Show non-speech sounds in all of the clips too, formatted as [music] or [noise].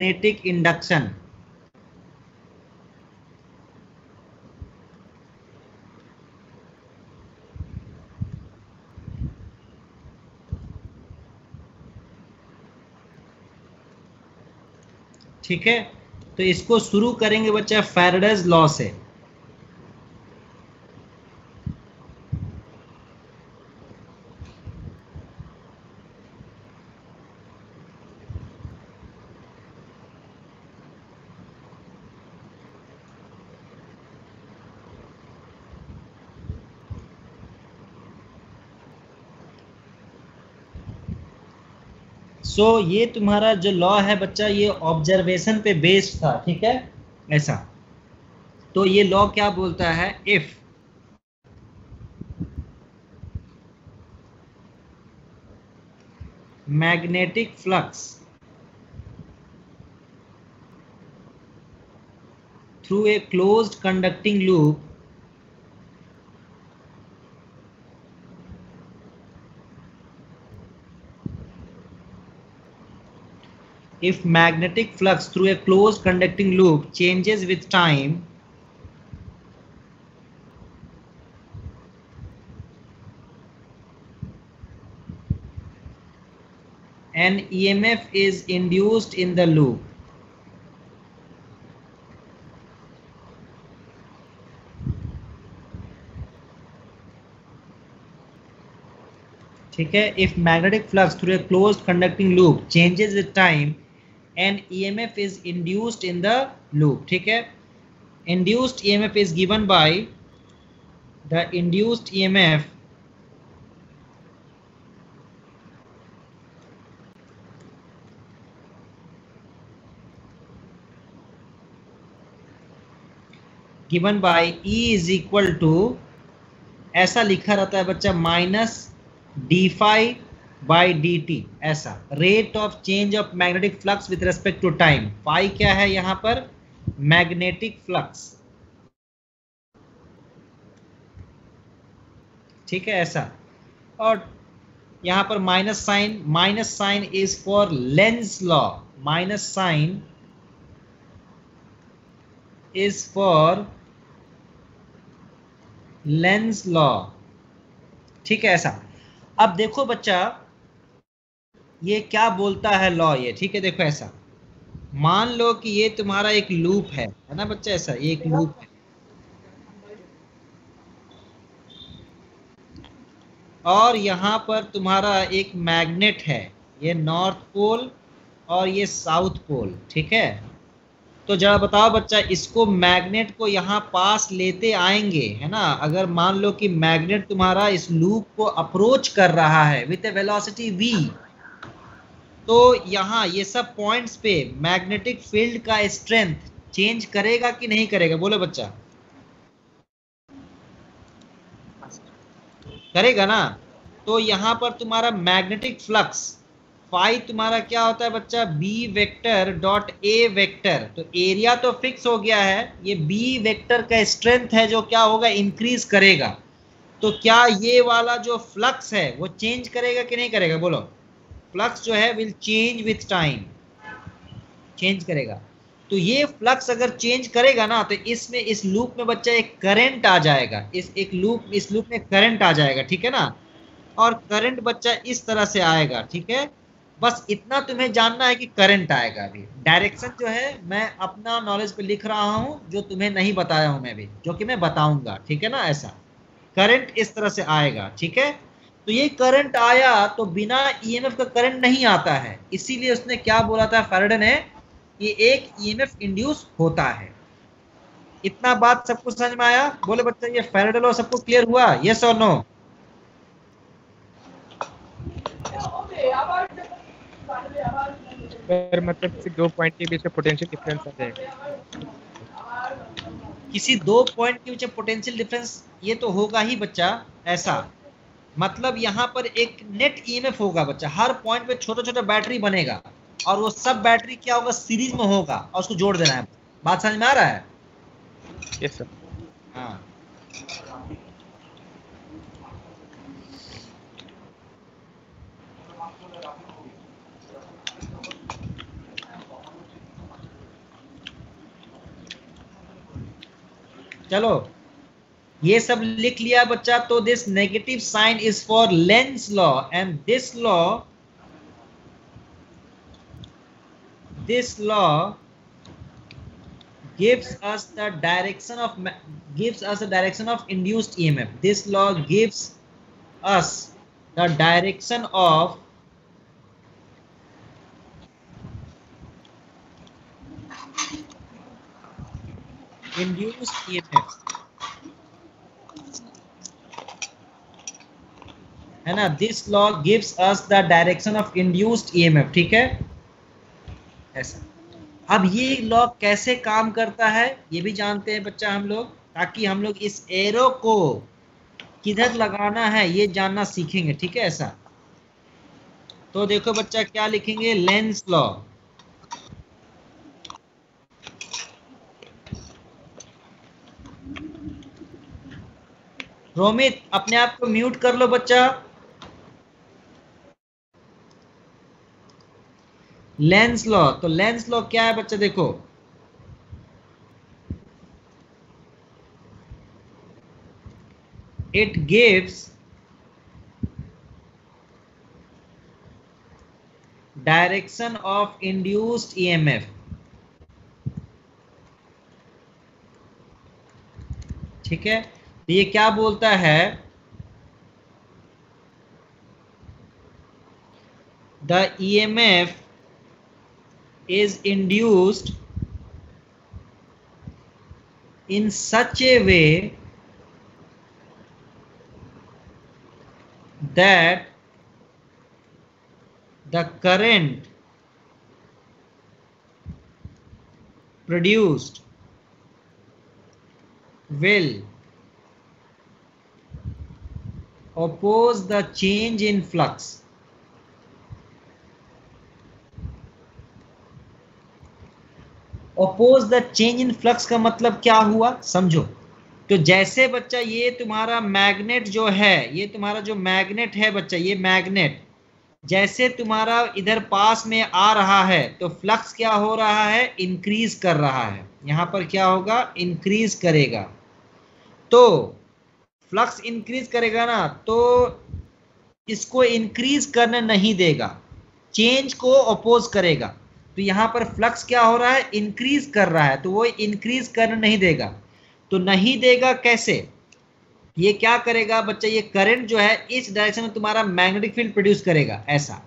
Magnetic induction ठीक है? तो इसको शुरू करेंगे बच्चा फेरडेज लॉ से। सो so, ये तुम्हारा जो लॉ है बच्चा ये ऑब्जर्वेशन पे बेस्ड था ठीक है? ऐसा। तो ये लॉ क्या बोलता है? If magnetic flux through a closed conducting loop if magnetic flux through a closed conducting loop changes with time an EMF is induced in the loop. ठीक है if magnetic flux through a closed conducting loop changes with time N F is induced in the loop ठीक है? Induced E M F is given by the induced E M F given by E is equal to ऐसा लिखा रहता है बच्चा minus D five by D T ऐसा। Rate of change of magnetic flux with respect to time phi क्या है यहाँ पर? मैग्नेटिक फ्लक्स ठीक है, ऐसा। और यहाँ पर minus sign minus sign is for Lenz law minus sign is for Lenz law ठीक है, ऐसा। अब देखो बच्चा ये क्या बोलता है लॉ ये? ठीक है, देखो ऐसा। मान लो कि ये तुम्हारा एक लूप है है ना बच्चा? ऐसा, ये एक लूप है। और यहाँ पर तुम्हारा एक मैग्नेट है, ये नॉर्थ पोल और ये साउथ पोल, ठीक है? तो जरा बताओ बच्चा, इसको मैग्नेट को यहाँ पास लेते आएँगे, है ना? अगर मान लो कि मैग्नेट तुम्हारा इस लूप को अप्रोच कर रहा है विथ ए वेलोसिटी वी तो यहाँ ये सब पॉइंट्स पे मैग्नेटिक फ़ील्ड का स्ट्रेंथ चेंज करेगा कि नहीं करेगा? बोलो बच्चा। करेगा ना? तो यहाँ पर तुम्हारा मैग्नेटिक फ्लक्स फाई तुम्हारा क्या होता है बच्चा? B vector dot A vector तो एरिया तो फिक्स हो गया है, ये बी वेक्टर का स्ट्रेंथ है जो क्या होगा? इंक्रीज करेगा। तो क्या ये वाला जो फ्लक्स है, वो चेंज करेगा कि नहीं करेगा? बोलो। फ्लक्स जो है will change with time change करेगा। तो ये फ्लक्स अगर चेंज करेगा ना तो इसमें, इस लूप में बच्चा एक करंट आ जाएगा। इस, एक लूप इस लूप में करंट आ जाएगा, ठीक है ना? और करंट बच्चा इस तरह से आएगा, ठीक है? बस इतना तुम्हें जानना है कि करंट आएगा अभी। डायरेक्शन जो है, मैं अपना नॉलेज पे लिख रहा हूँ, जो तुम्हें नहीं बताया हूँ मैं भी, जो कि मैं बताऊँगा, ठीक है ना? ऐसा। करंट इस तरह से आएगा, ठीक है? तो ये करंट आया तो बिना ईएमएफ का करंट नहीं आता है। इसीलिए उसने क्या बोला था फेरेडे ने? कि एक ईएमएफ इंड्यूस होता है। इतना बात सबको समझ में आया? बोले बच्चा ये फेरेडे लॉ सबको क्लियर हुआ? यस और नो पर मतलब कि दो पॉइंट के बीच में पोटेंशियल डिफरेंस आ जाएगा। किसी दो पॉइंट के बीच पोटेंशियल डिफरेंस ये तो होगा ही बच्चा ऐसा। मतलब यहाँ पर एक नेट ईएमएफ होगा बच्चा। हर पॉइंट पे छोटा छोटा बैटरी बनेगा। और वो सब बैटरी क्या होगा? सीरीज़ में होगा। और उसको जोड़ देना है। बात समझ में आ रहा है? यस सर हाँ। चलो। ये सब लिख लिया बच्चा तो this negative sign is for Lenz law and this law this law gives us the direction of gives us the direction of induced emf this law gives us the direction of induced emf है ना? This law gives us the direction of induced EMF ठीक है? ऐसा। अब ये law कैसे काम करता है? ये भी जानते हैं बच्चा हम लोग, ताकि हम लोग इस एरो को किधर लगाना है, ये जानना सीखेंगे, ठीक है? ऐसा। तो देखो बच्चा, क्या लिखेंगे? लेंस लॉ रोमित अपने आप को म्यूट कर लो बच्चा। लेंस लॉ तो लेंस लॉ क्या है बच्चा देखो? It gives direction of induced EMF ठीक है? तो ये क्या बोलता है? The EMF is induced in such a way that the current produced will oppose the change in flux oppose the change in flux का मतलब क्या हुआ? समझो। तो जैसे बच्चा, ये तुम्हारा मैग्नेट जो है, ये तुम्हारा जो मैग्नेट है बच्चा, ये मैग्नेट जैसे तुम्हारा इधर पास में आ रहा है तो फ्लक्स क्या हो रहा है? इंक्रीज कर रहा है। यहाँ पर क्या होगा? इंक्रीज करेगा। तो फ्लक्स इंक्रीज करेगा ना तो इसको इंक्रीज करने नहीं देगा। चेंज को अपोज करेगा। तो यहाँ पर फ्लक्स क्या हो रहा है? इंक्रीज कर रहा है तो वो इंक्रीज कर नहीं देगा। तो नहीं देगा कैसे? ये क्या करेगा बच्चा? ये करंट जो है, इस डायरेक्शन में तुम्हारा मैग्नेटिक फ़ील्ड प्रोड्यूस करेगा, ऐसा।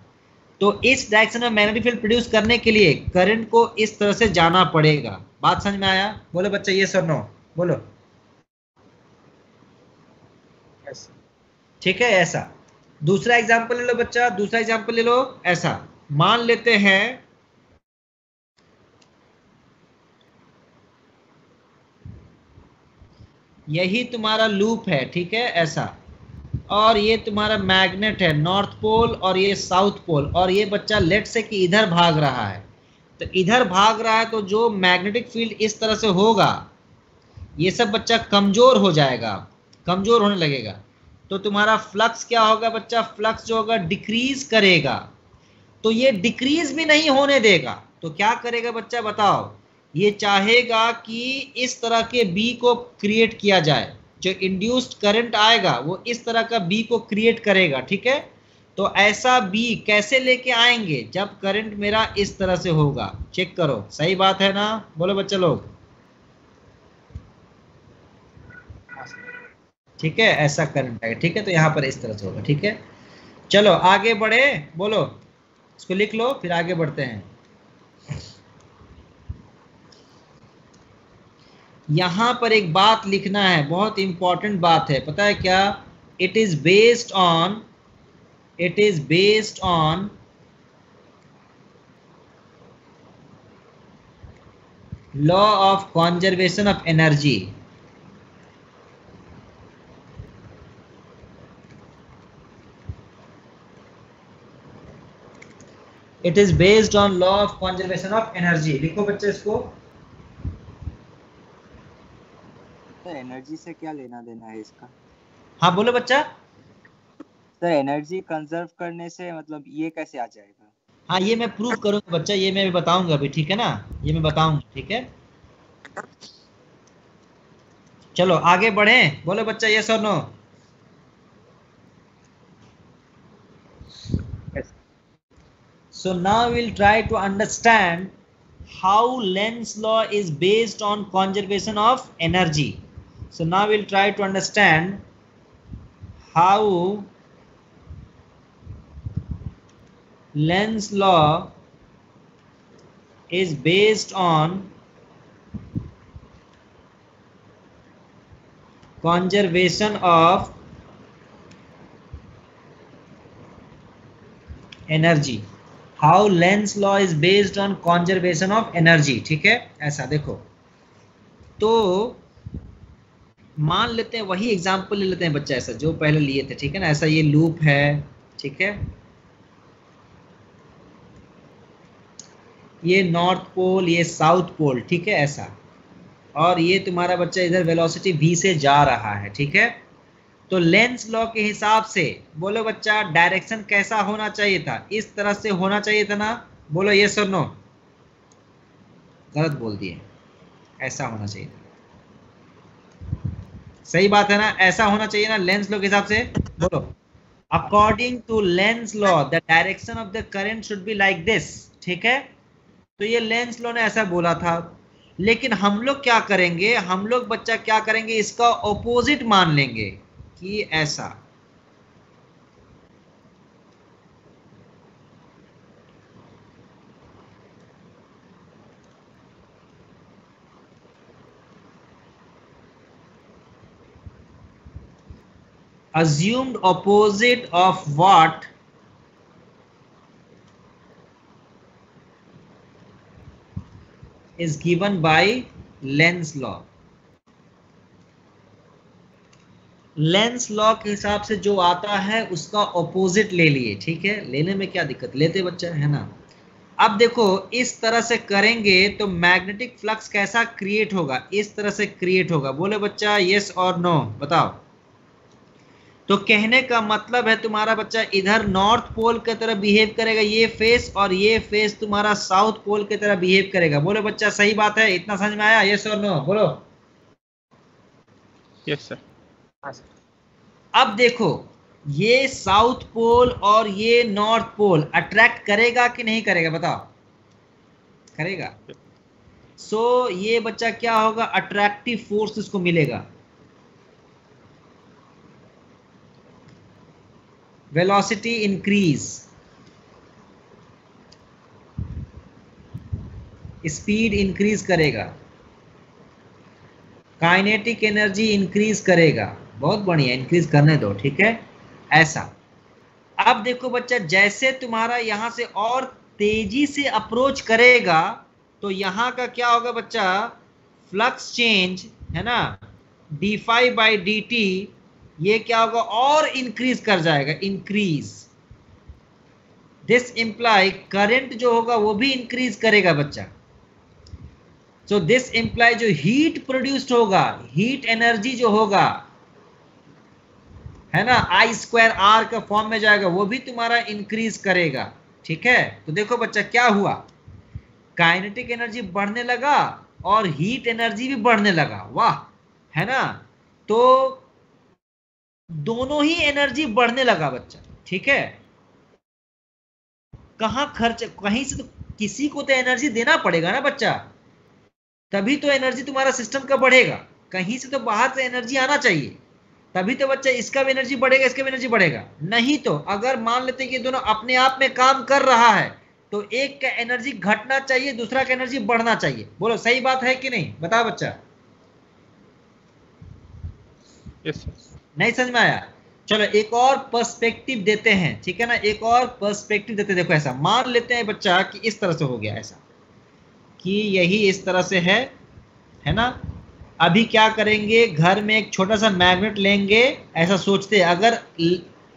तो इस डायरेक्शन में मैग्नेटिक फ़ील्ड प्रोड्यूस करने के लिए करंट को इस तरह से जाना पड़ेगा। बात समझ में आया? बोलो बच्चा ये सर नो बोलो। ठीक है, ऐसा। दूसरा एग्ज़ाम्पल ले लो बच्चा, दूसरा एग्ज़ाम्पल ले लो, ऐसा। मान लेते हैं यही तुम्हारा लूप है, ठीक है? ऐसा। और ये तुम्हारा मैग्नेट है, नॉर्थ पोल और ये साउथ पोल। और ये बच्चा लेट से कि इधर भाग रहा है। तो इधर भाग रहा है तो जो मैग्नेटिक फ़ील्ड इस तरह से होगा, ये सब बच्चा कमज़ोर हो जाएगा, कमज़ोर होने लगेगा। तो तुम्हारा फ्लक्स क्या होगा बच्चा? फ्लक्स जो होगा, डिक्रीज करेगा। तो ये डिक्रीज भी नहीं होने देगा। तो क्या करेगा बच्चा, बताओ। ये चाहेगा कि इस तरह के बी को क्रिएट किया जाए। जो इंड्यूस्ड करंट आएगा, वो इस तरह का बी को क्रिएट करेगा, ठीक है? तो ऐसा बी कैसे लेके आएँगे जब करंट मेरा इस तरह से होगा? चेक करो। सही बात है ना? बोलो बच्चे लोग। ठीक है? ऐसा करंट आएगा। ठीक है? तो यहाँ पर इस तरह से होगा, ठीक है? चलो, आगे बढ़े। बोलो। इसको लिख लो, फिर आगे बढ़ते हैं। यहाँ पर एक बात लिखना है, बहुत इंपॉर्टेंट बात है। पता है क्या? It is based on it is based on law of conservation of energy it is based on law of conservation of energy लिखो बच्चे इसको। सर एनर्जी से क्या लेना देना है इसका? हाँ बोलो बच्चा। सर एनर्जी कंजर्व करने से मतलब ये कैसे आ जाएगा? हाँ ये मैं प्रूव करूँगा बच्चा ये मैं बताऊँगा अभी ठीक है ना? ये मैं बताऊँगा ठीक है? चलो आगे बढ़े। बोलो बच्चा ये और no. So now we'll try to understand how Lenz's law is based on conservation of energy. So now we'll try to understand how Lenz's law is based on conservation of energy how Lenz law is based on conservation of energy ठीक है ऐसा देखो तो मान लेते हैं, वही example ले लेते हैं बच्चा ऐसा, जो पहले लिए थे, ठीक है ना? ऐसा ये लूप है, ठीक है? ये नॉर्थ पोल ये साउथ पोल ठीक है ऐसा? और ये तुम्हारा बच्चा इधर वेलोसिटी v से जा रहा है, ठीक है? तो लेंस लॉ के हिसाब से, बोलो बच्चा डायरेक्शन कैसा होना चाहिए था? इस तरह से होना चाहिए था ना? बोलो ये सर नो गलत बोल दिए। ऐसा होना चाहिए था। सही बात है ना? ऐसा होना चाहिए ना लेंस लॉ के हिसाब से? बोलो। According to Lenz law the direction of the current should be like this ठीक है? तो ये लेंस लॉ ने ऐसा बोला था। लेकिन हम लोग क्या करेंगे? हम लोग बच्चा क्या करेंगे? इसका ऑपोजिट मान लेंगे कि ऐसा। Assumed opposite of what? Is given by Lenz law. Lenz law के हिसाब से जो आता है, उसका ऑपोजिट ले लिए, ठीक है? लेने में क्या दिक्कत? लेते बच्चा, है ना? अब देखो, इस तरह से करेंगे तो मैग्नेटिक फ्लक्स कैसा क्रिएट होगा? इस तरह से क्रिएट होगा। बोले बच्चा यस और नो बताओ। तो कहने का मतलब है तुम्हारा बच्चा इधर नॉर्थ पोल की तरह बिहेव करेगा ये फेस और ये फेस तुम्हारा साउथ पोल की तरह बिहेव करेगा। बोलो बच्चा सही बात है? इतना समझ में आया? यस और नो बोलो। यस हाँ सर अब देखो ये साउथ पोल और ये नॉर्थ पोल अट्रैक्ट करेगा कि नहीं करेगा बताओ। करेगा। सो so, ये बच्चा क्या होगा? अट्रैक्टिव फोर्स इसको मिलेगा। वेलोसिटी इंक्रीज स्पीड इंक्रीज करेगा. काइनेटिक एनर्जी इंक्रीज करेगा. बहुत बढ़िया इंक्रीज करने दो, ठीक है? ऐसा. अब देखो बच्चा, जैसे तुम्हारा यहाँ से और तेज़ी से अप्रोच करेगा तो यहाँ का क्या होगा बच्चा? फ्लक्स चेंज है ना? D five by D T ये क्या होगा? और इंक्रीज कर जाएगा इंक्रीज दिस इंप्लाई करंट जो होगा, वो भी इंक्रीज करेगा बच्चा। सो दिस इंप्लाई जो हीट प्रोड्यूस्ड होगा हीट एनर्जी जो होगा, है ना आई स्क्वायर आर का फॉर्म में जाएगा, वो भी तुम्हारा इंक्रीज करेगा। ठीक है? तो देखो बच्चा, क्या हुआ? काइनेटिक एनर्जी बढ़ने लगा और हीट एनर्जी भी बढ़ने लगा। वाह, है ना? तो दोनों ही एनर्जी बढ़ने लगा बच्चा, ठीक है? कहा खर्च, कहीं से तो किसी को तो एनर्जी देना पड़ेगा ना बच्चा। तभी तो एनर्जी तुम्हारा सिस्टम का बढ़ेगा, कहीं से तो बाहर से एनर्जी आना चाहिए। तभी तो बच्चा इसका भी एनर्जी बढ़ेगा, इसका भी एनर्जी बढ़ेगा। नहीं तो अगर मान लेते कि दोनों अपने आप में काम कर रहा है तो एक का एनर्जी घटना चाहिए, दूसरा का एनर्जी बढ़ना चाहिए। बोलो, सही बात है कि नहीं? बता बच्चा। सर नहीं समझ में आया? चलो एक और पर्सपेक्टिव देते हैं ठीक है ना? एक और पर्सपेक्टिव देते देखो ऐसा मान लेते हैं बच्चा कि इस तरह से हो गया ऐसा कि यही इस तरह से है है ना? अभी क्या करेंगे? घर में एक छोटा सा मैग्नेट लेंगे ऐसा सोचते अगर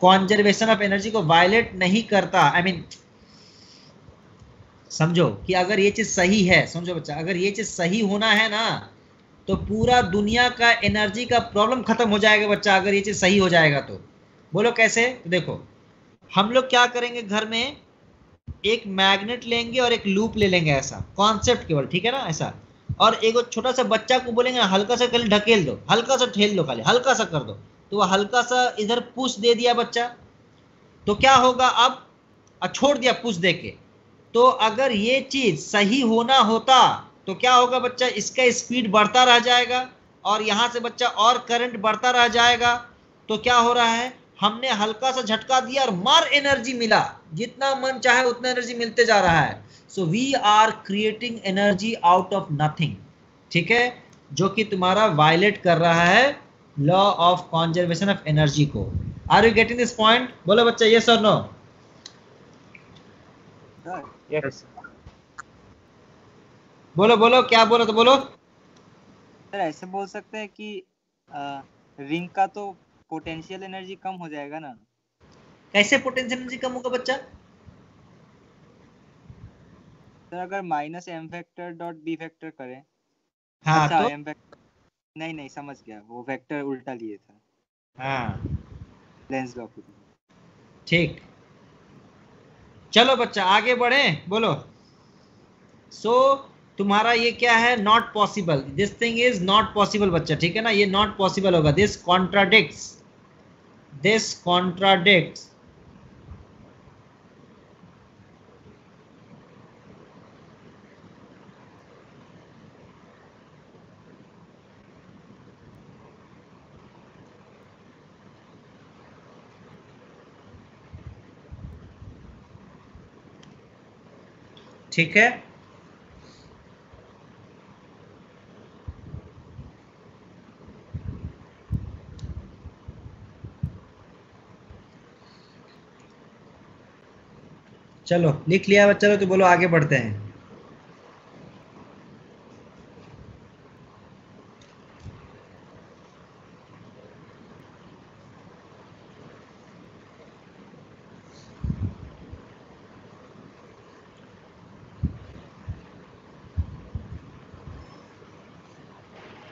कॉन्जर्वेशन ऑफ़ एनर्जी को वायलेट नहीं करता आई I मीन mean, समझो कि अगर ये चीज़ सही है समझो बच्चा अगर ये चीज़ सही होना है ना तो पूरा दुनिया का एनर्जी का प्रॉब्लम खत्म हो जाएगा बच्चा, अगर ये चीज़ सही हो जाएगा तो। बोलो कैसे? तो देखो, हम लोग क्या करेंगे घर में? एक मैग्नेट लेंगे और एक लूप ले लेंगे ऐसा। कॉन्सेप्ट केवल, ठीक है ना? ऐसा। और एक छोटा सा बच्चा को बोलेंगे, हल्का सा खाली ढकेल दो, हल्का सा ठेल दो खाली, हल्का सा कर दो। तो वह हल्का सा इधर पुश दे दिया बच्चा। तो क्या होगा अब? छोड़ दिया पुश दे के। तो अगर ये चीज़ सही होना होता तो क्या होगा बच्चा? इसका स्पीड बढ़ता रह जाएगा और यहाँ से बच्चा और करंट बढ़ता रह जाएगा। तो क्या हो रहा है? हमने हल्का सा झटका दिया और मार एनर्जी मिला। जितना मन चाहे उतना एनर्जी मिलते जा रहा है। So we are creating energy out of nothing ठीक है? जो कि तुम्हारा वायलेट कर रहा है law of conservation of energy को। Are you getting this point बोलो बच्चा ये सर नो बोलो बोलो क्या बोलो तो बोलो। सर ऐसे बोल सकते हैं कि रिंग का तो पोटेंशियल एनर्जी कम हो जाएगा ना। कैसे पोटेंशियल एनर्जी कम होगा बच्चा? सर अगर minus M factor dot B factor करें। हाँ अच्छा तो? एम फैक्टर नहीं नहीं समझ गया। वो वेक्टर उल्टा लिए था। हाँ। लेंस लॉ ठीक। चलो बच्चा आगे बढ़े। बोलो। सो so, तुम्हारा ये क्या है? Not possible this thing is not possible बच्चा, ठीक है ना? ये नॉट पॉसिबल होगा। दिस कॉन्ट्राडिक्ट दिस कॉन्ट्राडिक्ट ठीक है? चलो लिख लिया बच्चा तो बोलो आगे बढ़ते हैं।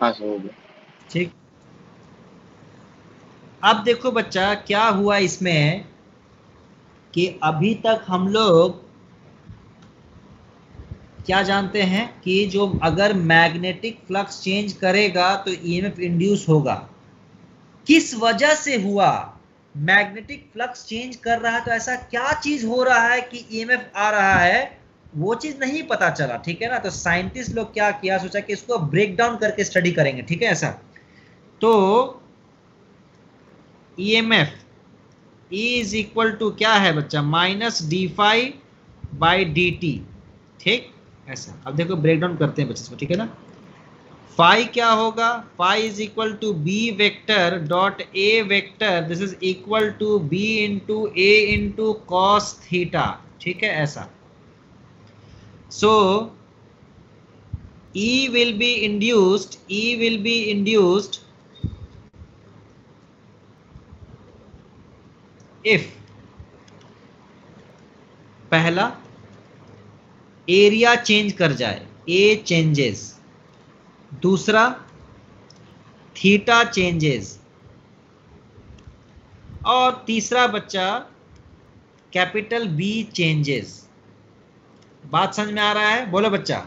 हाँ सर हो गया। ठीक। अब देखो बच्चा क्या हुआ इसमें? कि अभी तक हम लोग क्या जानते हैं कि जो अगर मैग्नेटिक फ्लक्स चेंज करेगा तो ईएमएफ इंड्यूस होगा। किस वजह से हुआ? मैग्नेटिक फ्लक्स चेंज कर रहा है तो ऐसा क्या चीज़ हो रहा है कि ईएमएफ आ रहा है? वो चीज़ नहीं पता चला, ठीक है ना? तो साइंटिस्ट लोग क्या किया? सोचा कि इसको ब्रेक डाउन करके स्टडी करेंगे, ठीक है ऐसा? तो ईएमएफ इज़ इक्वल टू क्या है बच्चा? Minus D five by D T ठीक? ऐसा। अब देखो ब्रेक डाउन करते हैं बच्चे इसको, ठीक है ना? फाई क्या होगा? Phi is equal to B vector dot A vector this is equal to B into A into cos theta ठीक है? ऐसा। So E will be induced E will be induced if पहला एरिया चेंज कर जाए ए changes दूसरा theta changes और तीसरा बच्चा कैपिटल बी चेंजेस बात समझ में आ रहा है? बोलो बच्चा।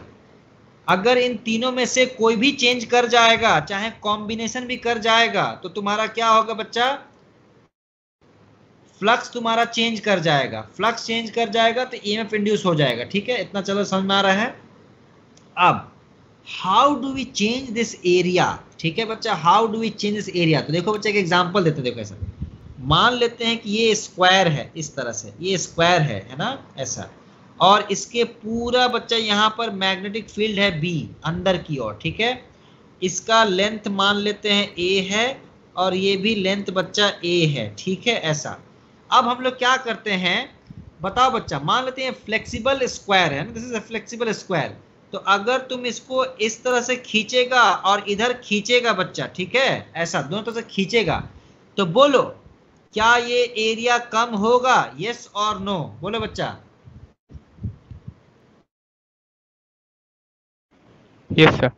अगर इन तीनों में से कोई भी चेंज कर जाएगा, चाहे कॉम्बिनेशन भी कर जाएगा तो तुम्हारा क्या होगा बच्चा? फ्लक्स तुम्हारा चेंज कर जाएगा। फ्लक्स चेंज कर जाएगा तो ईएमएफ इंड्यूस हो जाएगा। ठीक है? इतना चलो समझ में आ रहा है? अब how do we change this area ठीक है बच्चा? How do we change this area तो देखो बच्चा, एक एग्जांपल देते देखो ऐसा। मान लेते हैं कि ये स्क्वायर है, इस तरह से। ये स्क्वायर है है ना? ऐसा। और इसके पूरा बच्चा यहाँ पर मैग्नेटिक फ़ील्ड है बी अंदर की ओर। ठीक है? इसका लेंथ मान लेते हैं ए है और ये भी लेंथ बच्चा ए है। ठीक है? ऐसा। अब हम लोग क्या करते हैं? बताओ बच्चा मान लेते हैं फ्लेक्सिबल स्क्वायर है this is a flexible square तो अगर तुम इसको इस तरह से खींचेगा और इधर खींचेगा बच्चा ठीक है? ऐसा दोनों तरह से खींचेगा। तो बोलो क्या ये एरिया कम होगा? यस और नो बोलो बच्चा। यस सर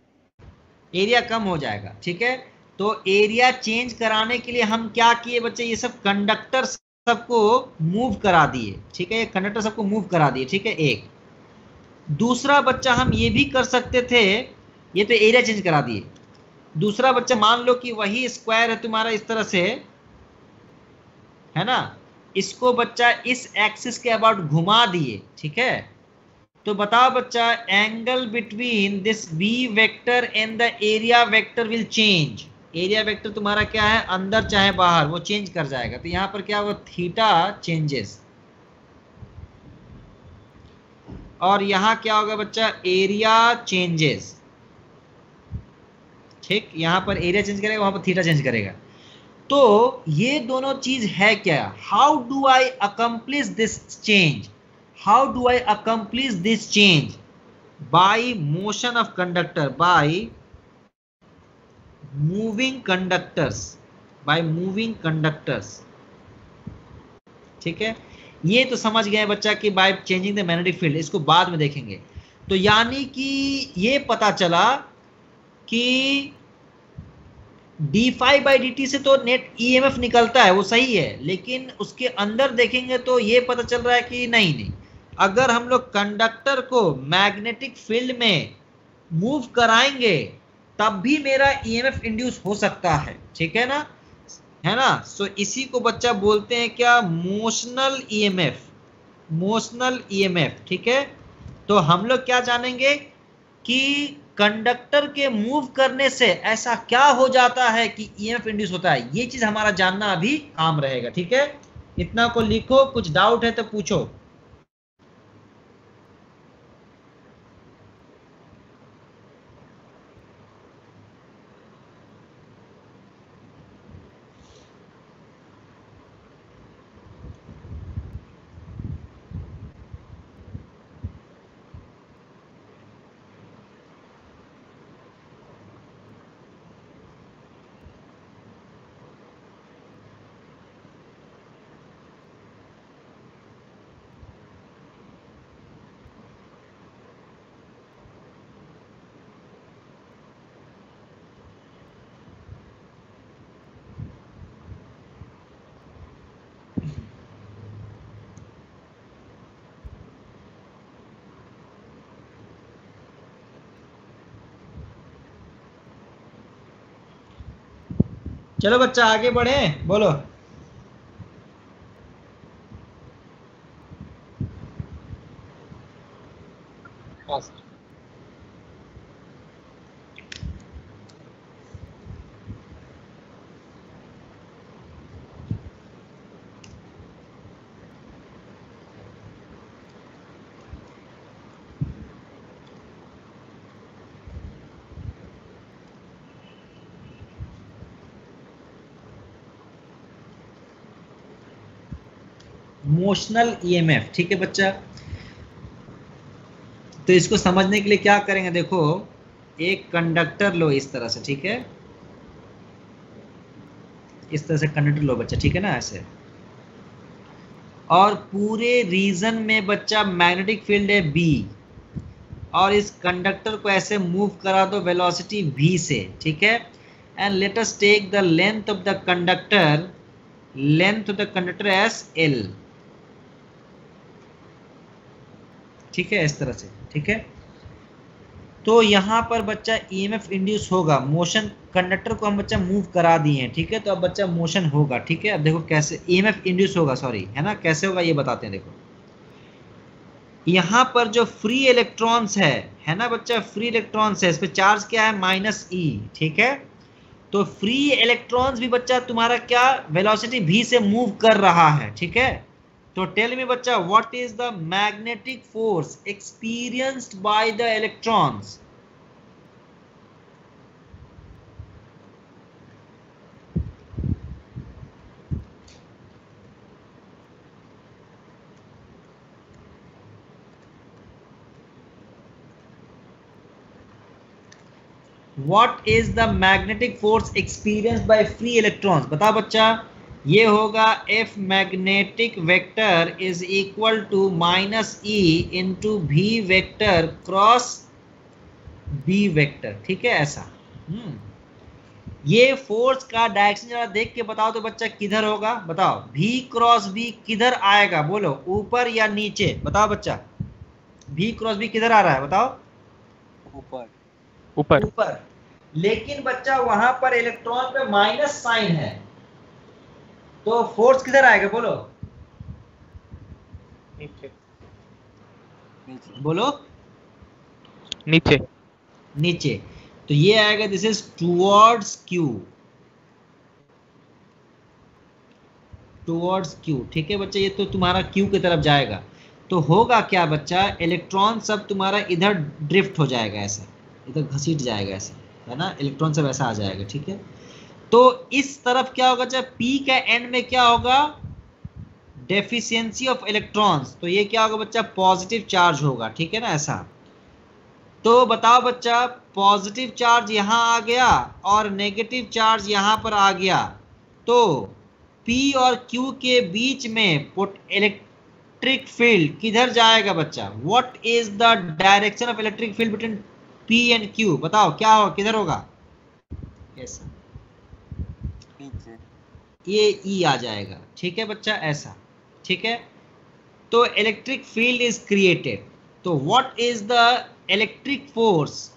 एरिया कम हो जाएगा ठीक है? तो एरिया चेंज कराने के लिए हम क्या किए बच्चे? ये सब कंडक्टर सबको मूव करा दिए, ठीक है? ये कंडक्टर सबको मूव करा दिए, ठीक है? एक। दूसरा बच्चा हम ये भी कर सकते थे, ये तो एरिया चेंज करा दिए। दूसरा बच्चा मान लो कि वही स्क्वायर है तुम्हारा इस तरह से, है ना? इसको बच्चा इस एक्सिस के अबाउट घुमा दिए, ठीक है? तो बताओ बच्चा angle between this B vector and the area vector will change area vector तुम्हारा क्या है? अंदर चाहे बाहर, वो चेंज कर जाएगा। तो यहाँ पर क्या होगा? थीटा चेंजेस और यहाँ क्या होगा बच्चा? एरिया चेंजेस ठीक? यहाँ पर एरिया चेंज करेगा, वहाँ पर थीटा चेंज करेगा। तो ये दोनों चीज़ है क्या? How do I accomplish this change how do I accomplish this change by motion of conductor by moving conductors by moving conductors ठीक है? ये तो समझ गए बच्चा कि by changing the magnetic field इसको बाद में देखेंगे। तो यानी कि ये पता चला कि D five by D T से तो नेट ईएमएफ निकलता है, वो सही है, लेकिन उसके अंदर देखेंगे तो ये पता चल रहा है कि नहीं नहीं। अगर हम लोग कंडक्टर को मैग्नेटिक फ़ील्ड में मूव कराएँगे तब भी मेरा ईएमएफ इंड्यूस हो सकता है, ठीक है ना? है ना? सो इसी को बच्चा बोलते हैं क्या? मोशनल ईएमएफ मोशनल ईएमएफ ठीक है? तो हम लोग क्या जानेंगे कि कंडक्टर के मूव करने से ऐसा क्या हो जाता है कि ईएमएफ इंड्यूस होता है? ये चीज़ हमारा जानना अभी काम रहेगा, ठीक है? इतना को लिखो, कुछ डाउट है तो पूछो। चलो बच्चा आगे बढ़े। बोलो। हाँ सर मोशनल ईएमएफ ठीक है बच्चा? तो इसको समझने के लिए क्या करेंगे देखो, एक कंडक्टर लो इस तरह से, ठीक है? इस तरह से कंडक्टर लो बच्चा, ठीक है ना, ऐसे। और पूरे रीजन में बच्चा मैग्नेटिक फ़ील्ड है बी और इस कंडक्टर को ऐसे मूव करा दो वेलोसिटी v से, ठीक है? And let us take the length of the conductor length of the conductor S L ठीक है, इस तरह से, ठीक है? तो यहाँ पर बच्चा ईएमएफ इंड्यूस होगा। मोशन कंडक्टर को हम बच्चा मूव करा दिए हैं, ठीक है? तो अब बच्चा मोशन होगा, ठीक है? अब देखो कैसे ईएमएफ इंड्यूस होगा सॉरी है ना? कैसे होगा ये बताते हैं, देखो। यहाँ पर जो फ्री इलेक्ट्रॉन्स है है ना बच्चा? फ्री इलेक्ट्रॉन्स है, इस पर चार्ज क्या है? माइनस ई ठीक है? तो फ्री इलेक्ट्रॉन्स भी बच्चा तुम्हारा क्या? वेलोसिटी भी से मूव कर रहा है, ठीक है? तो टेल मी बच्चा what is the magnetic force experienced by the electrons what is the magnetic force experienced by free electrons बताओ बच्चा ये होगा F magnetic vector is equal to minus E into भी वेक्टर क्रॉस बी वेक्टर ठीक है ऐसा? हम्म ये force का डायरेक्शन जरा देख के बताओ तो बच्चा किधर होगा? बताओ। भी क्रॉस बी किधर आएगा? बोलो। ऊपर या नीचे? बताओ बच्चा। भी क्रॉस बी किधर आ रहा है? बताओ। ऊपर। ऊपर। ऊपर। लेकिन बच्चा वहाँ पर इलेक्ट्रॉन पे माइनस साइन है। तो फोर्स किधर आएगा? बोलो। नीचे। नीचे बोलो। नीचे। नीचे। तो ये आएगा this is towards Q towards Q ठीक है बच्चा? ये तो तुम्हारा क्यू की तरफ़ जाएगा। तो होगा क्या बच्चा? इलेक्ट्रॉन सब तुम्हारा इधर ड्रिफ्ट हो जाएगा ऐसा। इधर घसीट जाएगा ऐसा। है ना? इलेक्ट्रॉन सब ऐसा आ जाएगा। ठीक है? तो इस तरफ़ क्या होगा? जब पी का एंड में क्या होगा? डेफिशिएंसी ऑफ़ इलेक्ट्रॉन्स तो ये क्या होगा बच्चा? पॉजिटिव चार्ज होगा, ठीक है ना ऐसा? तो बताओ बच्चा पॉजिटिव चार्ज यहाँ आ गया और नेगेटिव चार्ज यहाँ पर आ गया। तो P और Q के बीच में इलेक्ट्रिक फ़ील्ड किधर जाएगा बच्चा? What is the direction of electric field between P and Q? बताओ, क्या होगा? किधर होगा? ऐसा ये ई आ जाएगा। ठीक है बच्चा? ऐसा। ठीक है? तो इलेक्ट्रिक फ़ील्ड इज़ क्रिएटेड तो what is the electric force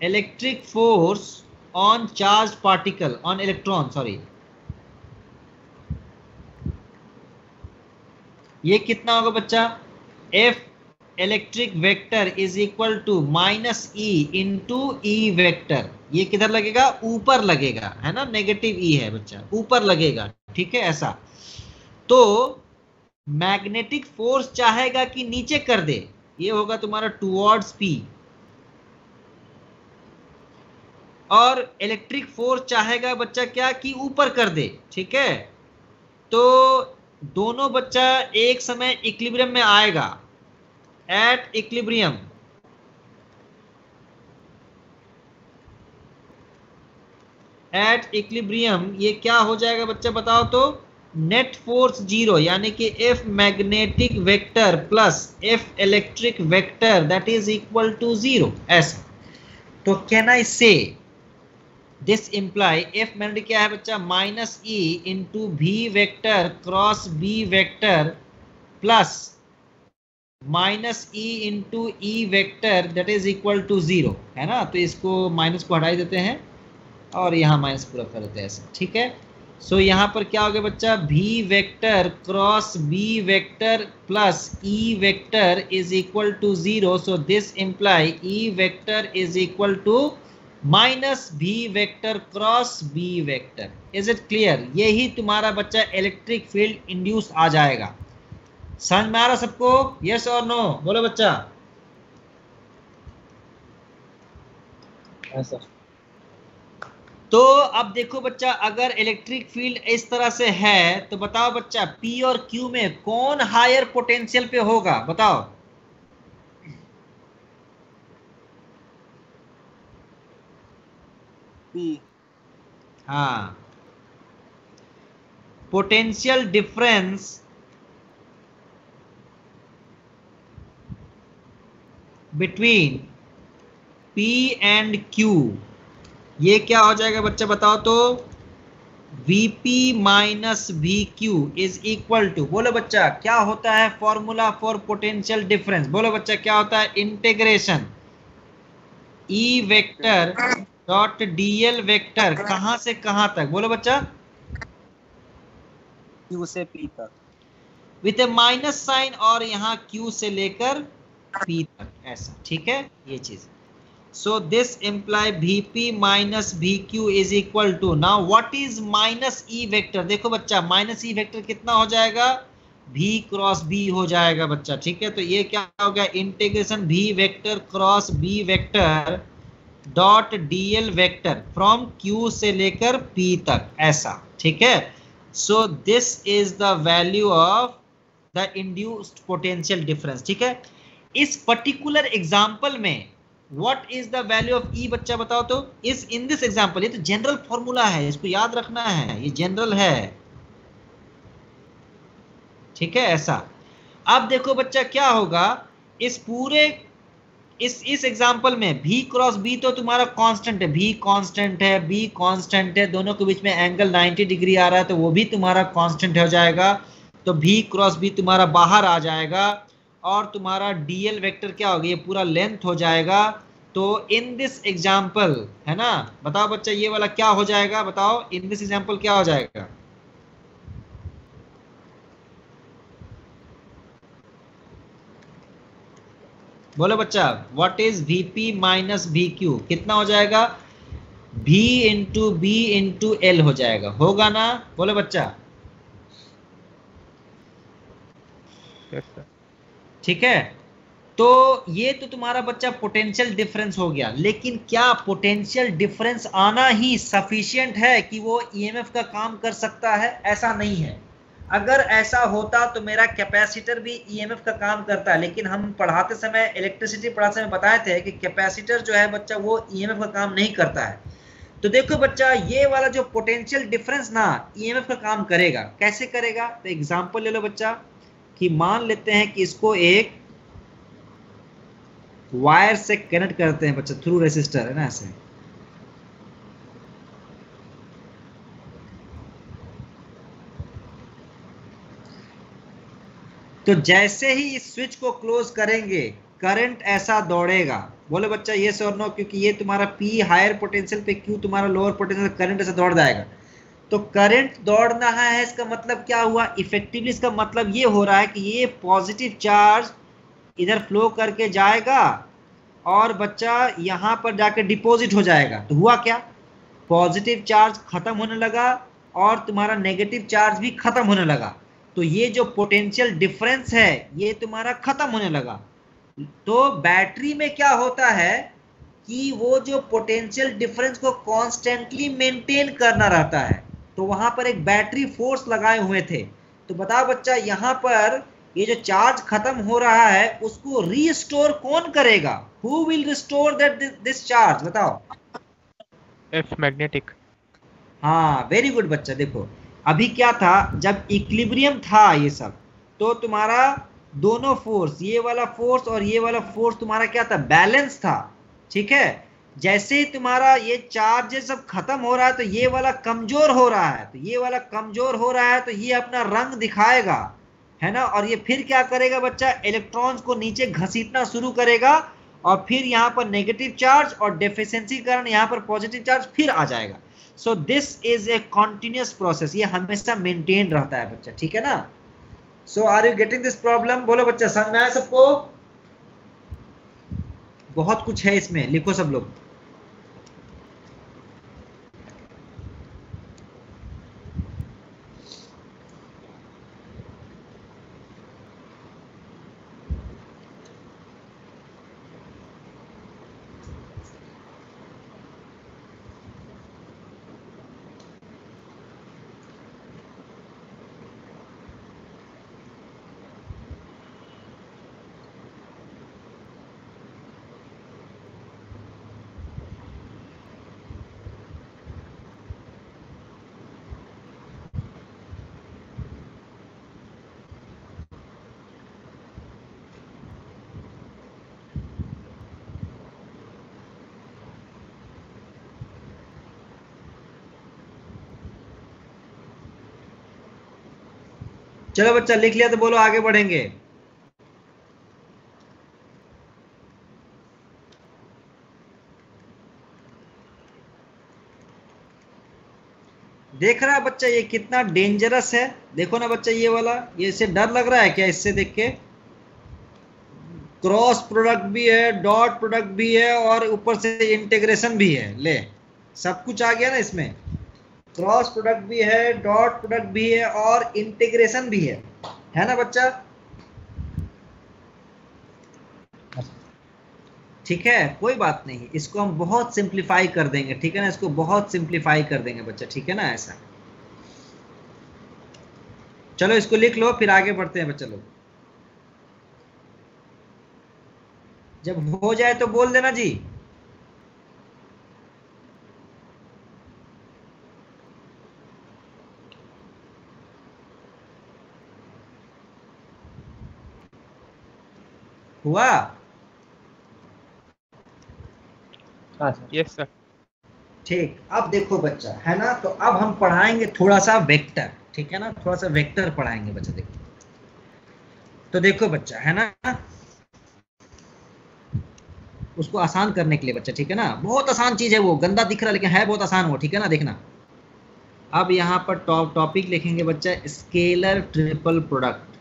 electric force on charged particle, on electron, sorry. ये कितना होगा बच्चा? F electric vector is equal to minus E into E vector ये किधर लगेगा? ऊपर लगेगा, है ना? नेगेटिव ई है बच्चा। ऊपर लगेगा, ठीक है? ऐसा। तो मैग्नेटिक फोर्स चाहेगा कि नीचे कर दे, ये होगा तुम्हारा टुवर्ड्स पी और इलेक्ट्रिक फोर्स चाहेगा बच्चा क्या? कि ऊपर कर दे, ठीक है? तो दोनों बच्चा एक समय इक्विलिब्रियम में आएगा। एट इक्विलिब्रियम एट इक्विलिब्रियम ये क्या हो जाएगा बच्चा बताओ तो? नेट फोर्स ज़ीरो यानी कि F magnetic vector plus F electric vector that is equal to zero ऐसा तो can I say this imply F magnetic क्या है बच्चा? Minus E into V vector cross B vector plus minus E into E vector that is equal to zero है ना? तो इसको minus को हटाई देते हैं और यहाँ माइनस पूरा कर देते हैं ऐसा ठीक है? सो so, यहाँ पर क्या हो गया बच्चा? V vector cross B vector plus E vector is equal to zero so this imply E vector is equal to minus V vector cross B vector is it clear यही तुम्हारा बच्चा इलेक्ट्रिक फ़ील्ड इंड्यूस आ जाएगा। समझ में आ रहा सबको? यस और नो बोलो बच्चा। ऐसा तो अब देखो बच्चा अगर इलेक्ट्रिक फ़ील्ड इस तरह से है तो बताओ बच्चा P और Q में कौन हायर पोटेंशियल पे होगा? बताओ। पी हाँ। Potential difference between P and Q ये क्या हो जाएगा बच्चा बताओ तो? V P minus V Q is equal to बोलो बच्चा क्या होता है फॉर्मूला फॉर पोटेंशियल डिफरेंस बोलो बच्चा क्या होता है? Integration E vector dot D L vector कहाँ से कहाँ तक? बोलो बच्चा। क्यू से पी तक। विथ ए माइनस साइन और यहाँ क्यू से लेकर P तक ऐसा, ठीक है? ये चीज़। So this so, this imply vp minus vq is equal to, now what is minus e vector? देखो बच्चा, minus e vector कितना हो जाएगा? V क्रॉस b हो जाएगा बच्चा, ठीक है? तो ये क्या हो गया? Integration v vector cross b vector dot dl vector from Q से लेकर पी तक, ऐसा, ठीक है? So this is the value of the induced potential difference ठीक है? इस पर्टिकुलर एग्ज़ाम्पल में what is the value of E बच्चा बताओ तो इस इन दिस एग्जांपल ये तो जनरल फॉर्मूला है, इसको याद रखना है, ये जनरल है। ठीक है, ऐसा। अब देखो बच्चा, क्या होगा? इस पूरे, इस इस एग्जांपल में भी क्रॉस बी तो तुम्हारा कांस्टेंट है भी कांस्टेंट है बी कांस्टेंट है, दोनों के बीच में एंगल 90 डिग्री आ रहा है तो वो भी तुम्हारा कांस्टेंट हो जाएगा तो भी क्रॉस बी तुम्हारा बाहर आ जाएगा और तुम्हारा डीएल वेक्टर क्या होगा? ये पूरा लेंथ हो जाएगा। तो इन दिस एग्ज़ाम्पल है ना? बताओ बच्चा, ये वाला क्या हो जाएगा? बताओ इन दिस एग्ज़ाम्पल क्या हो जाएगा? बोलो बच्चा what is VP minus V Q कितना हो जाएगा? V into B into L हो जाएगा। होगा ना? बोलो बच्चा। सर ठीक है? तो ये तो तुम्हारा बच्चा पोटेंशियल डिफरेंस हो गया। लेकिन क्या पोटेंशियल डिफरेंस आना ही सफिशियंट है कि वो ईएमएफ का काम कर सकता है? ऐसा नहीं है। अगर ऐसा होता तो मेरा कैपेसिटर भी ईएमएफ का काम करता। है लेकिन हम पढ़ाते समय इलेक्ट्रिसिटी पढ़ाते समय बताए थे कि कैपेसिटर जो है बच्चा, वो ईएमएफ का काम नहीं करता है। तो देखो बच्चा, ये वाला जो पोटेंशियल डिफरेंस ना ईएमएफ का काम करेगा। कैसे करेगा? तो एग्ज़ाम्पल ले लो बच्चा। कि मान लेते हैं कि इसको एक वायर से कनेक्ट करते हैं बच्चा थ्रू रेसिस्टर है ना ऐसे? तो जैसे ही इस स्विच को क्लोज करेंगे करंट ऐसा दौड़ेगा। बोले बच्चा ये और नो क्योंकि ये तुम्हारा पी हायर पोटेंशियल पे, क्यू तुम्हारा लोअर पोटेंशियल करंट ऐसा दौड़ जाएगा? तो करंट दौड़ रहा है, इसका मतलब क्या हुआ? इफेक्टिवली इसका मतलब ये हो रहा है कि ये पॉजिटिव चार्ज इधर फ्लो करके जाएगा और बच्चा यहाँ पर जाकर डिपॉजिट हो जाएगा। तो हुआ क्या? पॉजिटिव चार्ज खत्म होने लगा और तुम्हारा नेगेटिव चार्ज भी खत्म होने लगा। तो ये जो पोटेंशियल डिफरेंस है, ये तुम्हारा खत्म होने लगा। तो बैटरी में क्या होता है कि वो जो पोटेंशियल डिफरेंस को कॉन्स्टेंटली मेंटेन करना रहता है। तो वहाँ पर एक बैटरी फोर्स लगाए हुए थे। तो बताओ बच्चा यहाँ पर ये जो चार्ज खत्म हो रहा है उसको रीस्टोर कौन करेगा? Who will restore that this charge बताओ। एफ़ मैग्नेटिक हाँ वेरी गुड बच्चा देखो। अभी क्या था जब इक्लिब्रियम था ये सब तो तुम्हारा दोनों फोर्स ये वाला फोर्स और ये वाला फोर्स तुम्हारा क्या था? बैलेंस था ठीक है? जैसे ही तुम्हारा ये चार्ज सब खत्म हो रहा है तो ये वाला कमज़ोर हो रहा है तो ये वाला कमज़ोर हो रहा है तो ये अपना रंग दिखाएगा, है ना? और ये फिर क्या करेगा बच्चा? इलेक्ट्रॉन्स को नीचे घसीटना शुरू करेगा, और फिर यहाँ पर नेगेटिव चार्ज और डेफिशिएंसी कारण यहाँ पर पॉजिटिव चार्ज फिर आ जाएगा। So this is a continuous process ये हमेशा मेंटेन रहता है बच्चा, ठीक है ना? So are you getting this problem बोलो बच्चा, समझ में आया सबको? बहुत कुछ है इसमें, लिखो सब लोग। चलो बच्चा, लिख लिया तो बोलो, आगे बढ़ेंगे। देख रहा है बच्चा, ये कितना डेंजरस है। देखो ना बच्चा, ये वाला, ये इससे डर लग रहा है क्या इससे देख के? क्रॉस प्रोडक्ट भी है डॉट प्रोडक्ट भी है, और ऊपर से इंटीग्रेशन भी है। ले, सब कुछ आ गया ना इसमें। क्रॉस प्रोडक्ट भी है डॉट प्रोडक्ट भी है और इंटीग्रेशन भी है। है ना बच्चा? ठीक है, कोई बात नहीं। इसको हम बहुत सिंप्लीफाई कर देंगे, ठीक है ना? इसको बहुत सिंप्लीफाई कर देंगे बच्चा, ठीक है ना? ऐसा। चलो, इसको लिख लो, फिर आगे बढ़ते हैं बच्चा लोग। जब हो जाए तो बोल देना जी। हुआ? हाँ सर। यस सर ठीक अब देखो बच्चा है ना? तो अब हम पढ़ाएँगे थोड़ा सा वेक्टर ठीक है ना? थोड़ा सा वेक्टर पढ़ाएँगे बच्चा देखो। तो देखो बच्चा है ना? उसको आसान करने के लिए बच्चा ठीक है ना? बहुत आसान चीज़ है वो गंदा दिख रहा है लेकिन है बहुत आसान वो ठीक है ना? देखना। अब यहाँ पर टॉप टॉपिक लिखेंगे बच्चा स्केलर ट्रिपल प्रोडक्ट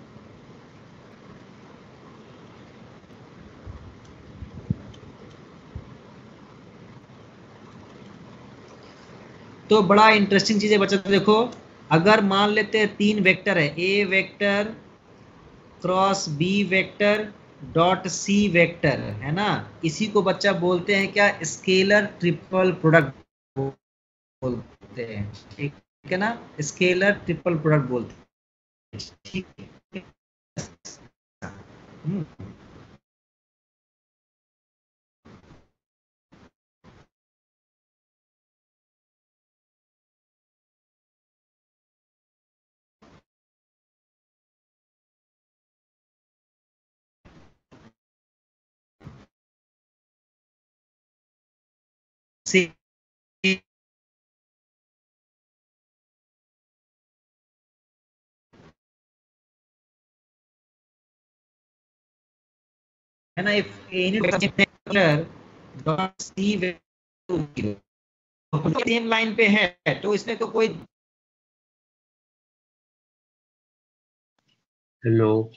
तो बड़ा इंटरेस्टिंग चीज़ है बच्चा, देखो, अगर मान लेते हैं तीन वेक्टर है A vector cross B vector dot C vector है ना? इसी को बच्चा बोलते हैं क्या? स्केलर ट्रिपल प्रोडक्ट बोलते हैं, ठीक है ना? स्केलर ट्रिपल प्रोडक्ट बोलते हैं, ठीक है? है ना if any vector dot C same line पे है तो इसमें तो कोई हेलो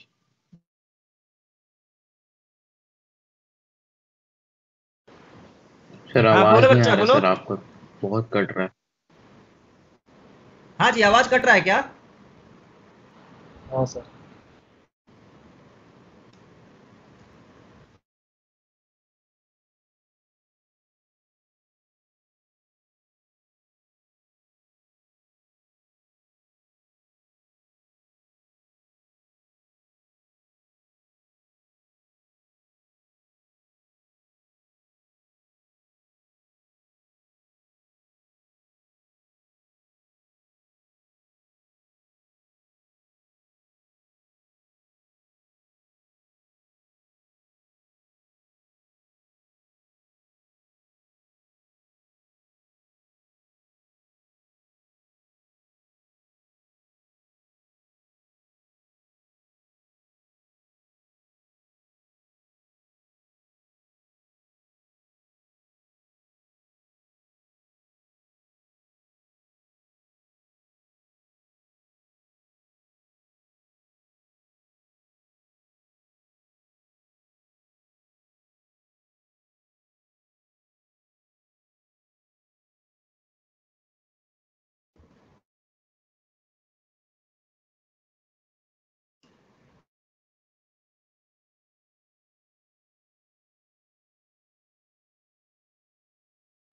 सर हाँ, आवाज़ नहीं आ रहा सर आपका बहुत कट रहा है। हाँ जी आवाज़ कट रहा है क्या? हाँ सर।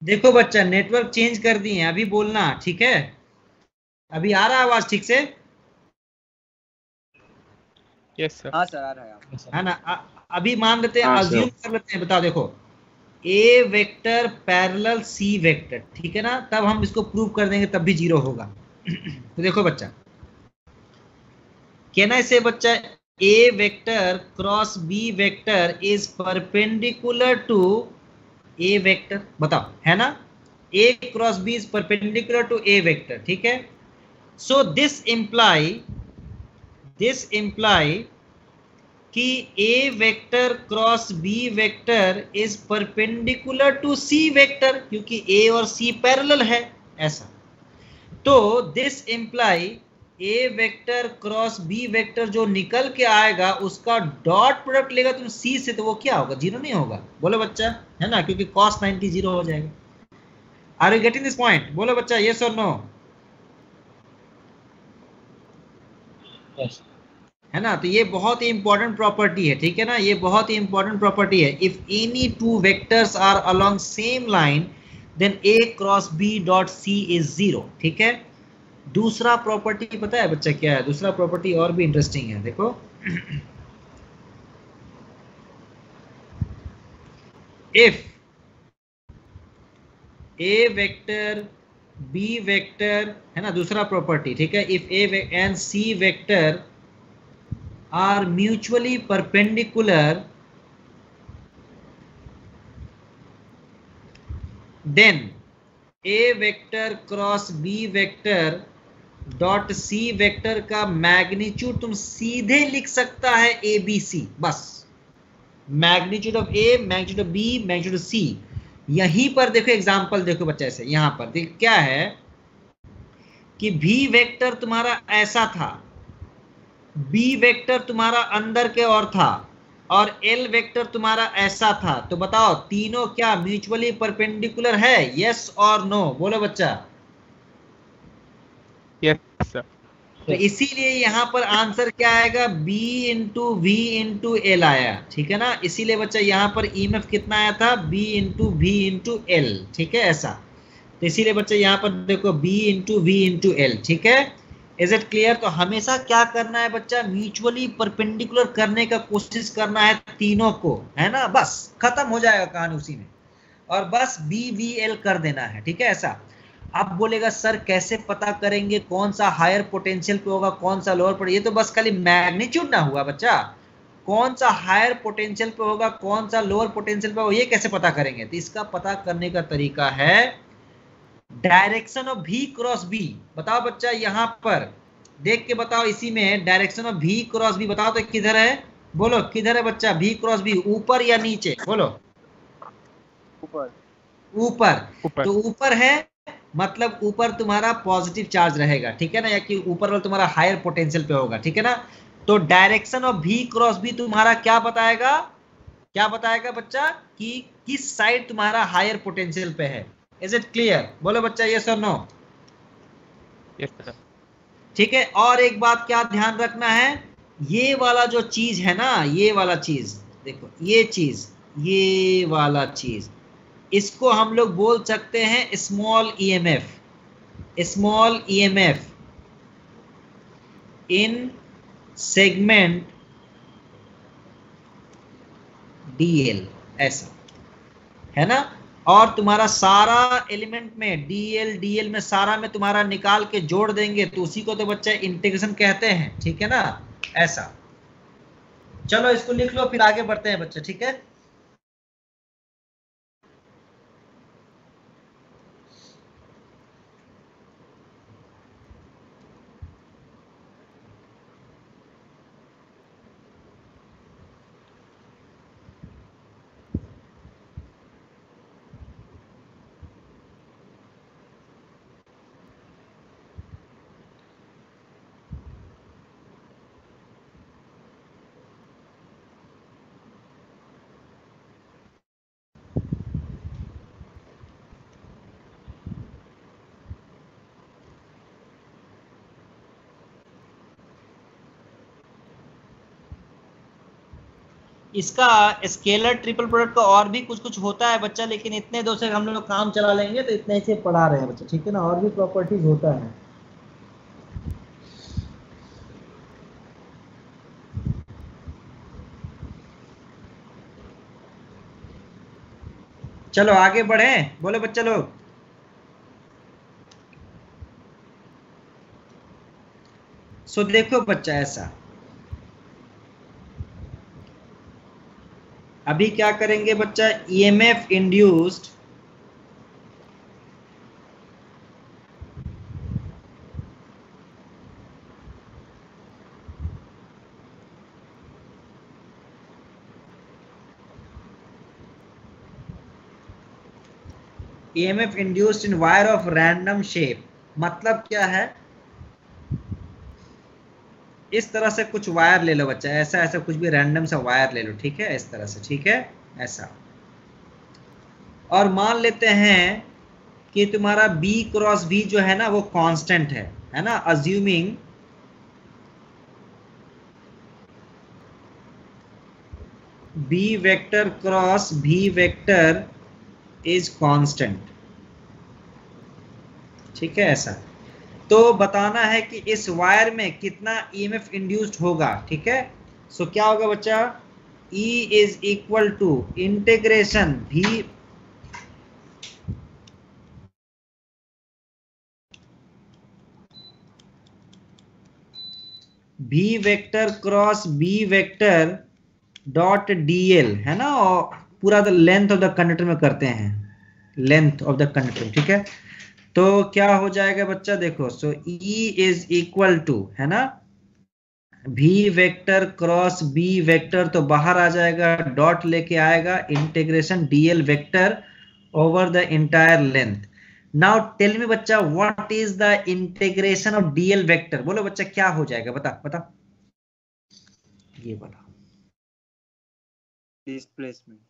देखो बच्चा नेटवर्क चेंज कर दिए हैं, अभी बोलना ठीक है? अभी आ रहा है आवाज़ ठीक से? यस सर हाँ सर आ रहा है। है ना? अ- अभी मान लेते हैं हाँ, अज्यूम कर लेते हैं बताओ देखो। A vector parallel C vector ठीक है ना? तब हम इसको प्रूव कर देंगे तब भी ज़ीरो होगा। [clears throat] तो देखो बच्चा। कहना इसे बच्चा A vector cross B vector is perpendicular to A vector बताओ, है ना? A cross B is perpendicular to A vector ठीक है? So this imply this imply कि a vector cross B vector is perpendicular to C vector क्योंकि ए और सी parallel है, ऐसा। तो this imply a vector cross B vector जो निकल के आएगा उसका डॉट प्रोडक्ट लेगा तुम सी से तो वो क्या होगा? ज़ीरो नहीं होगा। बोलो बच्चा है ना? क्योंकि cos 90 ज़ीरो हो जाएगा। Are you getting this point बोलो बच्चा यस और नो है ना? तो ये बहुत ही इंपॉर्टेंट प्रॉपर्टी है ठीक है ना? ये बहुत ही इंपॉर्टेंट प्रॉपर्टी है। If any two vectors are along same line then A cross B dot C is zero ठीक है? दूसरा प्रॉपर्टी पता है बच्चा क्या है? दूसरा प्रॉपर्टी और भी इंटरेस्टिंग है, देखो। If A vector B vector है ना, दूसरा प्रॉपर्टी ठीक है? If A and C vector are mutually perpendicular then a vector cross b vector dot C vector का मैग्नीट्यूड तुम सीधे लिख सकता है ए बी सी बस। Magnitude of A magnitude of B magnitude of C यहीं पर देखो एग्जांपल देखो बच्चा ऐसे, यहाँ पर। देख, क्या है कि भी वेक्टर तुम्हारा ऐसा था। बी वेक्टर तुम्हारा अंदर के और था, और एल वेक्टर तुम्हारा ऐसा था। तो बताओ, तीनों क्या म्यूचुअली परपेंडिकुलर है? यस और नो बोलो बच्चा यस सर तो इसीलिए यहाँ पर आंसर क्या आएगा? B into V into L आया। ठीक है ना? इसीलिए बच्चा यहाँ पर ईएमएफ कितना आया था? B into V into L ठीक है? ऐसा। तो इसीलिए बच्चा यहाँ पर देखो B into V into L ठीक है? इज़ इट क्लियर तो हमेशा क्या करना है बच्चा? म्यूचुअली परपेंडिकुलर करने का कोशिश करना है तीनों को। है ना? बस। खत्म हो जाएगा कहानी उसी में। और बस बी वी एल कर देना है। ठीक है? ऐसा। अब बोलेगा सर कैसे पता करेंगे कौन सा हायर पोटेंशियल पे होगा कौन सा लोअर पर ये तो बस खाली मैग्नीट्यूड ना हुआ बच्चा। कौन सा हायर पोटेंशियल पे होगा कौन सा लोअर पोटेंशियल पे होगा ये कैसे पता करेंगे? तो इसका पता करने का तरीका है direction of V cross B बताओ बच्चा यहाँ पर देख के बताओ इसी में direction of V cross B बताओ तो किधर है? बोलो किधर है बच्चा? भी क्रॉस बी ऊपर या नीचे? बोलो। ऊपर। ऊपर। ऊपर। तो ऊपर है मतलब ऊपर तुम्हारा पॉजिटिव चार्ज रहेगा ठीक है ना? या कि ऊपर वाला तुम्हारा हायर पोटेंशियल पे होगा ठीक है ना? तो direction of V cross B तुम्हारा क्या बताएगा? क्या बताएगा बच्चा? कि किस साइड तुम्हारा हायर पोटेंशियल पे है? इज़ इट क्लियर बोलो बच्चा ये सर नो ठीक है? और एक बात क्या ध्यान रखना है? ये वाला जो चीज़ है ना ये वाला चीज़ देखो ये चीज़ ये वाला चीज़। इसको हम लोग बोल सकते हैं small EMF small EMF in segment DL ऐसा। है ना? और तुम्हारा सारा एलिमेंट में डीएल डीएल में सारा में तुम्हारा निकाल के जोड़ देंगे तो उसी को तो बच्चा इंटीग्रेशन कहते हैं, ठीक है ना? ऐसा। चलो, इसको लिख लो, फिर आगे बढ़ते हैं बच्चे, ठीक है? इसका स्केलर ट्रिपल प्रोडक्ट का और भी कुछ कुछ होता है बच्चा, लेकिन इतने दो से हम लोग काम चला लेंगे तो इतने से पढ़ा रहे हैं बच्चा, ठीक है ना? और भी प्रॉपर्टीज़ होता है। चलो, आगे बढ़े। बोले बच्चा लोग। सो देखो बच्चा, ऐसा। अभी क्या करेंगे बच्चा? E M F induced E M F induced in wire of random shape मतलब क्या है? इस तरह से कुछ वायर ले लो बच्चा, ऐसा ऐसा कुछ भी रैंडम सा वायर ले लो, ठीक है? इस तरह से, ठीक है? ऐसा। और मान लेते हैं कि तुम्हारा B क्रॉस B जो है ना, वो कांस्टेंट है है ना? Assuming B vector cross B vector is constant ठीक है? ऐसा। तो बताना है कि इस वायर में कितना ईएमएफ इंड्यूस्ड होगा ठीक है? सो so, क्या होगा बच्चा? E is equal to integration V V vector cross B vector dot DL है ना? और पूरा लेंथ ऑफ़ द कंडक्टर में करते हैं। लेंथ ऑफ़ द कंडक्टर ठीक है? तो क्या हो जाएगा बच्चा? देखो so E is equal to है ना? V vector cross B vector तो बाहर आ जाएगा डॉट लेके आएगा integration dl vector over the entire length now tell me बच्चा what is the integration of DL vector बोलो बच्चा क्या हो जाएगा? बता बता। ये बोला डिस्प्लेसमेंट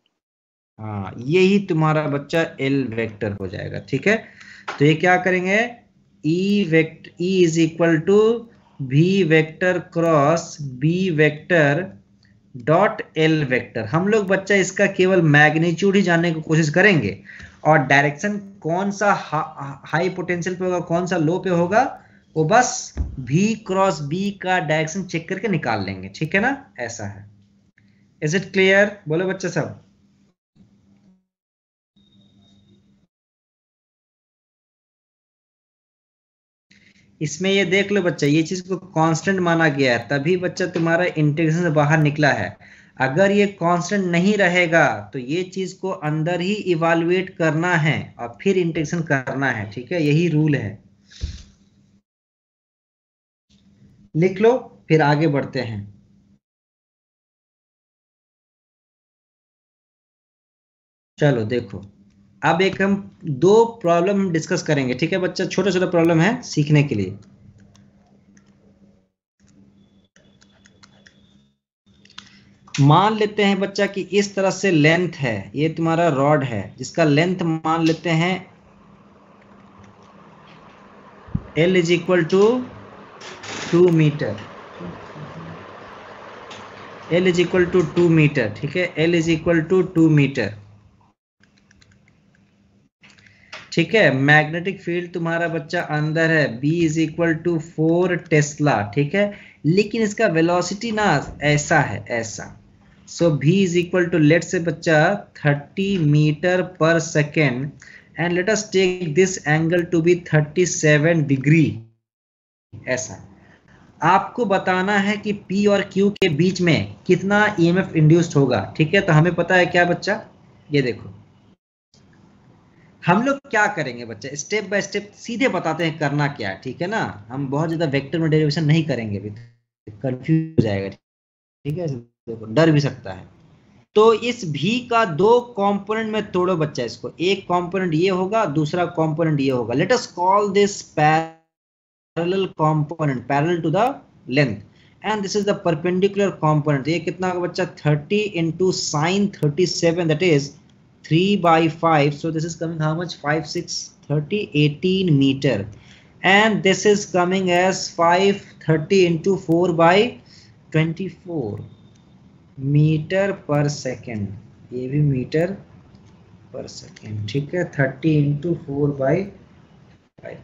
हाँ यही तुम्हारा बच्चा एल वेक्टर हो जाएगा ठीक है? तो ये क्या करेंगे? E vector E is equal to V vector cross B vector dot L vector हम लोग बच्चा इसका केवल मैग्नीट्यूड ही जानने की कोशिश करेंगे। और डायरेक्शन कौन सा हा, हाई पोटेंशियल पे होगा कौन सा लो पे होगा वो बस v क्रॉस b का डायरेक्शन चेक करके निकाल लेंगे। ठीक है ना? ऐसा है। इज़ इट क्लियर बोलो बच्चा सब। इसमें ये देख लो बच्चा, ये चीज़ को कांस्टेंट माना गया है, तभी बच्चा तुम्हारा इंटीग्रेशन से बाहर निकला है। अगर ये कांस्टेंट नहीं रहेगा तो ये चीज़ को अंदर ही इवालुएट करना है और फिर इंटीग्रेशन करना है, ठीक है? यही रूल है। लिख लो, फिर आगे बढ़ते हैं। चलो, देखो। अब एक हम दो प्रॉब्लम डिस्कस करेंगे, ठीक है बच्चा? छोटा छोटा प्रॉब्लम है सीखने के लिए। मान लेते हैं बच्चा कि इस तरह से लेंथ है, ये तुम्हारा रॉड है, जिसका लेंथ मान लेते हैं L is equal to two metre L is equal to two metre ठीक है? L is equal to two metre ठीक है मैग्नेटिक फ़ील्ड तुम्हारा बच्चा अंदर है, B is equal to four tesla ठीक है? लेकिन इसका वेलोसिटी ना ऐसा है, ऐसा। So v is equal to let say बच्चा 30 मीटर पर second and let us take this angle to be 37 degree ऐसा। आपको बताना है कि P और Q के बीच में कितना EMF इंड्यूस्ड होगा, ठीक है? तो हमें पता है क्या बच्चा? ये देखो। हम लोग क्या करेंगे बच्चे? स्टेप बाय स्टेप सीधे बताते हैं करना क्या है, ठीक है ना? हम बहुत ज़्यादा वेक्टर में डेरिवेशन नहीं करेंगे अभी कंफ्यूज हो जाएगा, ठीक है? देखो, डर भी सकता है। तो इस भी का दो कंपोनेंट में तोड़ो बच्चा इसको। एक कंपोनेंट ये होगा, दूसरा कंपोनेंट ये होगा। Let us call this parallel component parallel to the length and this is the perpendicular component ये कितना होगा बच्चा? 30 into sin 37 that is 3 by 5 so this is coming how much? 5 6 30 18 meter. And this is coming as 5 30 into 4 by 24 metre पर second ये भी meter पर second ठीक है? 30 इंटू फोर बाई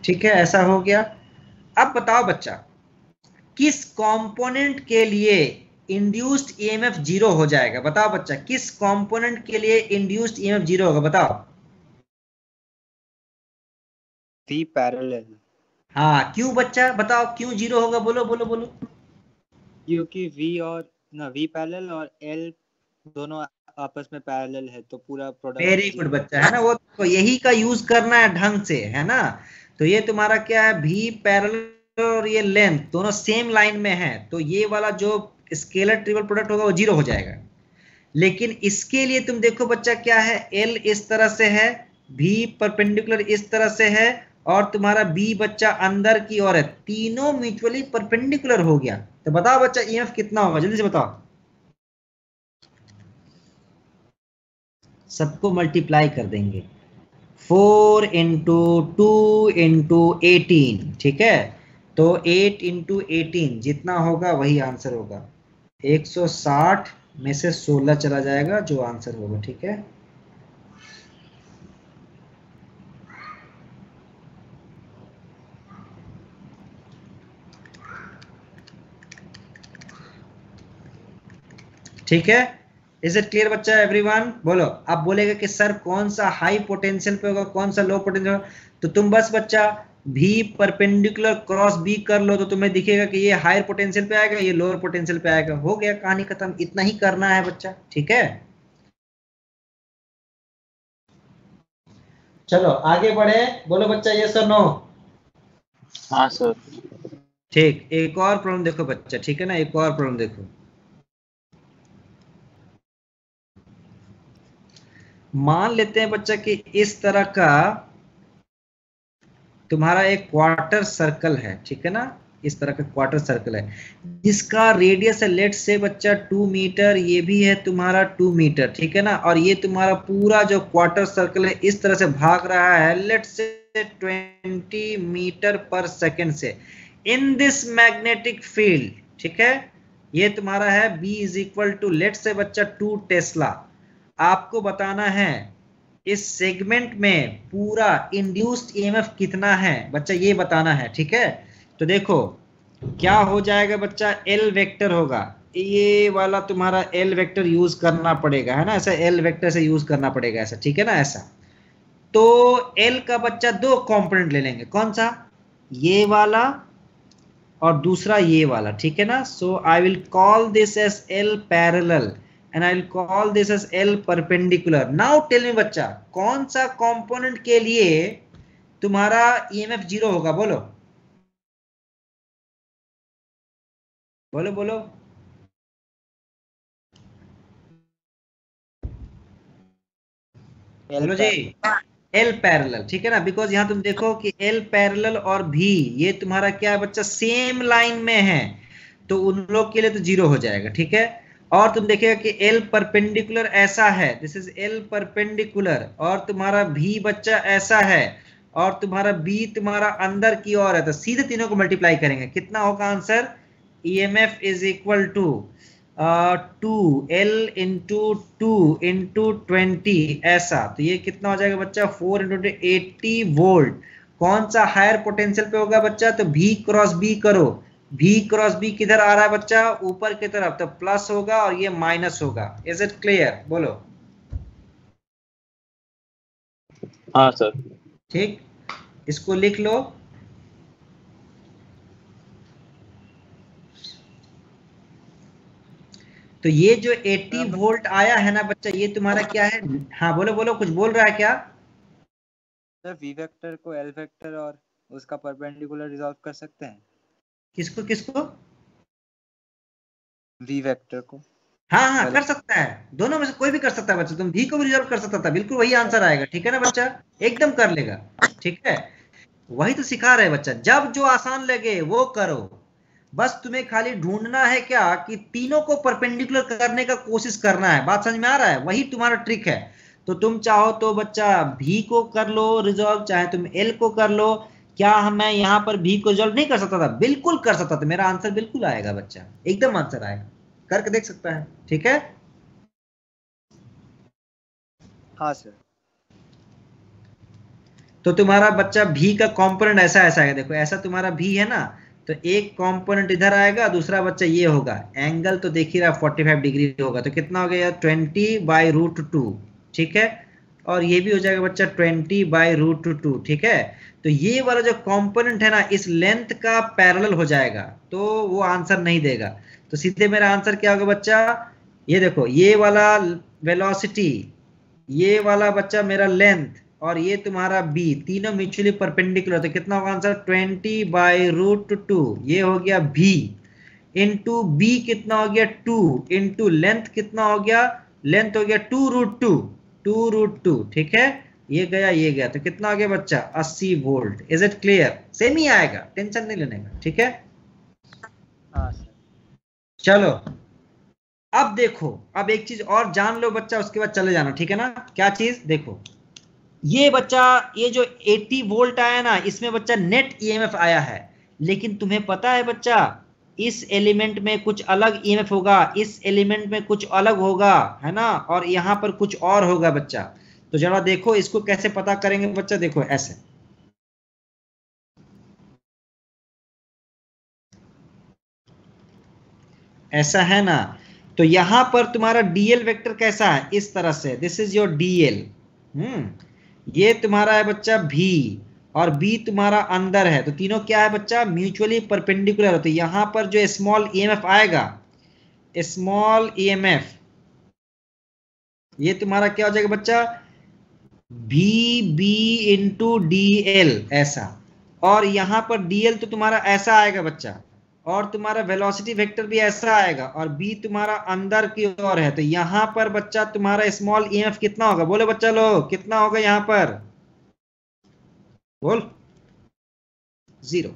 ठीक है? ऐसा हो गया। अब बताओ बच्चा, किस कंपोनेंट के लिए इंड्यूस्ड ईएमएफ ज़ीरो हो जाएगा। बताओ बच्चा किस कंपोनेंट के लिए इंड्यूस्ड ईएमएफ ज़ीरो होगा बताओ? V पैरेलल हाँ क्यों बच्चा बताओ क्यों ज़ीरो होगा बोलो बोलो बोलो। क्योंकि V और ना V पैरेलल और L दोनों आपस में पैरेलल है तो पूरा प्रोडक्ट वेरी गुड बच्चा है ना? वो तो यही का यूज़ करना है ढंग से है ना? तो ये तुम्हारा क्या है? भी पैरेलल और ये लेंथ दोनों सेम लाइन में है। तो ये वाला जो स्केलर ट्रिपल प्रोडक्ट होगा, वो ज़ीरो हो जाएगा। लेकिन इसके लिए तुम देखो बच्चा क्या है एल इस तरह से है भी परपेंडिकुलर इस तरह से है, और तुम्हारा बी बच्चा अंदर की ओर है। तीनों म्यूचुअली परपेंडिकुलर हो गया। तो बताओ बच्चा ईएमएफ कितना होगा, जल्दी से बताओ। सबको मल्टीप्लाई कर देंगे। Four into two into eighteen, ठीक है? तो एट इंटू एटीन, जितना होगा वही आंसर होगा। 160 में से 16 चला जाएगा, जो आंसर होगा, ठीक है? ठीक है? इज़ इट क्लियर बच्चा एवरीवन बोलो, आप बोलेगा कि सर, कौन सा हाई पोटेंशियल पे होगा, कौन सा लो पोटेंशियल तो तुम बस, बच्चा भी परपेंडिकुलर क्रॉस बी कर लो तो तुम्हें दिखेगा कि ये हायर पोटेंशियल पे आएगा ये लोअर पोटेंशियल पे आएगा। हो गया कहानी खत्म। इतना ही करना है बच्चा ठीक है? चलो आगे बढ़े। बोलो बच्चा ये सर नो हाँ सर ठीक एक और प्रॉब्लम देखो बच्चा ठीक है ना? एक और प्रॉब्लम देखो। मान लेते हैं बच्चा कि इस तरह का तुम्हारा एक क्वार्टर सर्कल है, ठीक है ना? इस तरह का क्वार्टर सर्कल है। जिसका रेडियस है लेट से बच्चा टू मीटर ये भी है तुम्हारा टू मीटर ठीक है ना? और ये तुम्हारा पूरा जो क्वार्टर सर्कल है, इस तरह से भाग रहा है लेट से ट्वेंटी मीटर पर सेकेंड से। इन दिस मैग्नेटिक फ़ील्ड ठीक है? ये तुम्हारा है B is equal to let say बच्चा टू टेस्ला आपको बताना है इस सेगमेंट में पूरा इंड्यूस्ड ईएमएफ कितना है? बच्चा ये बताना है, ठीक है? तो देखो, क्या हो जाएगा बच्चा? एल वेक्टर होगा। ये वाला तुम्हारा एल वेक्टर यूज़ करना पड़ेगा, है ना? ऐसा एल वेक्टर से यूज़ करना पड़ेगा ऐसा, ठीक है ना? ऐसा। तो एल का बच्चा दो कंपोनेंट ले लेंगे। कौन सा? ये वाला और दूसरा ये वाला, ठीक है ना? So I will call this S L parallel and I call this S L perpendicular now tell me बच्चा कौन सा कंपोनेंट के लिए तुम्हारा ईएमएफ ज़ीरो होगा? बोलो। बोलो बोलो। बोलो जी। एल पैरेलल ठीक है ना? बिकॉज़ यहाँ तुम देखो कि एल पैरेलल और भी ये तुम्हारा क्या है बच्चा? सेम लाइन में है। तो उन लोग के लिए तो ज़ीरो हो जाएगा ठीक है? और तुम देखेगा कि एल परपेंडिकुलर ऐसा है। दिस इज़ एल परपेंडिकुलर और तुम्हारा भी बच्चा ऐसा है। और तुम्हारा बी तुम्हारा अंदर की ओर है। तो सीधे तीनों को मल्टीप्लाई करेंगे। कितना होगा answer EMF is equal to uh, 2 L into 2 into 20 ऐसा। तो ये कितना हो जाएगा बच्चा? 4 into 80 वोल्ट कौन सा हायर पोटेंशियल पे होगा बच्चा? तो भी क्रॉस बी करो। V क्रॉस B किधर आ रहा है बच्चा? ऊपर की तरफ़ तो प्लस होगा और ये माइनस होगा। इज़ इट क्लियर बोलो। हाँ सर ठीक। इसको लिख लो। तो ये जो 80 वोल्ट आया है ना बच्चा ये तुम्हारा क्या है? हाँ बोलो बोलो कुछ बोल रहा है क्या? सर वी वेक्टर को एल वेक्टर और उसका परपेंडिकुलर रिजॉल्व कर सकते हैं? किसको किसको? वी वेक्टर को। हाँ हाँ कर सकता है। दोनों में से कोई भी कर सकता है बच्चा। तुम भी को भी रिजॉल्व कर सकता था। बिल्कुल वही आंसर आएगा। ठीक है ना बच्चा? एकदम कर लेगा। ठीक है? वही तो सिखा रहे बच्चा। जब जो आसान लगे वो करो। बस तुम्हें खाली ढूंढना है क्या कि तीनों को परपेंडिकुलर करने का कोशिश करना है। बात समझ में आ रहा है? वही तुम्हारा ट्रिक है। तो तुम चाहो तो बच्चा भी को कर लो रिजॉल्व चाहे तुम एल को कर लो। क्या हम मैं यहाँ पर भी को रिजॉल्व नहीं कर सकता था? बिल्कुल कर सकता था। मेरा आंसर बिल्कुल आएगा बच्चा। एकदम आंसर आएगा। करके देख सकता है। ठीक है? हाँ सर तो तुम्हारा बच्चा भी का कंपोनेंट ऐसा ऐसा है। देखो ऐसा तुम्हारा भी है ना तो एक कंपोनेंट इधर आएगा दूसरा बच्चा ये होगा। एंगल तो देख ही रहा फोर्टी फाइव डिग्री होगा। तो कितना हो गया? ट्वेंटी बाई रूट टू ठीक है? और ये भी हो जाएगा बच्चा ट्वेंटी बाई रूट टू ठीक है? तो ये वाला जो कंपोनेंट है ना, इस लेंथ का पैरेलल हो जाएगा तो वो आंसर नहीं देगा। तो सीधे मेरा आंसर क्या होगा बच्चा? ये देखो, ये वाला वेलोसिटी ये वाला बच्चा मेरा लेंथ और ये तुम्हारा b, तीनों म्यूचुअली परपेंडिकुलर तो कितना होगा आंसर 20 बाई रूट टू, ये हो गया v इंटू बी कितना हो गया 2 इंटू लेंथ कितना हो गया? लेंथ हो गया two root two. Two root two ठीक है? ये गया ये गया। तो कितना गया बच्चा? 80 volt is it clear same ही आएगा। टेंशन नहीं लेने का ठीक है? हाँ चलो। अब देखो अब एक चीज़ और जान लो बच्चा उसके बाद चले जाना ठीक है ना? क्या चीज़? देखो। ये बच्चा ये जो 80 वोल्ट आया ना इसमें बच्चा नेट ईएमएफ आया है। लेकिन तुम्हें पता है बच्चा इस एलिमेंट में कुछ अलग ईएमएफ होगा, इस एलिमेंट में कुछ अलग होगा, है ना? और यहाँ पर कुछ और होगा बच्चा। तो जरा देखो, इसको कैसे पता करेंगे? बच्चा देखो, ऐसे। ऐसा है ना? तो यहाँ पर तुम्हारा डीएल वेक्टर कैसा है? इस तरह से। This is your DL hmm. ये तुम्हारा है बच्चा भी और बी तुम्हारा अंदर है। तो तीनों क्या है बच्चा? म्यूचुअली परपेंडिकुलर तो यहाँ पर जो स्मॉल ईएमएफ आएगा स्मॉल ईएमएफ ये तुम्हारा क्या हो जाएगा बच्चा? V B into D L ऐसा। और यहाँ पर डीएल तो तुम्हारा ऐसा आएगा बच्चा। और तुम्हारा वेलोसिटी वेक्टर भी ऐसा आएगा। और बी तुम्हारा अंदर की ओर है। तो यहाँ पर बच्चा तुम्हारा स्मॉल ईएमएफ कितना होगा? बोले बच्चा लोग, कितना होगा यहाँ पर? बोल। ज़ीरो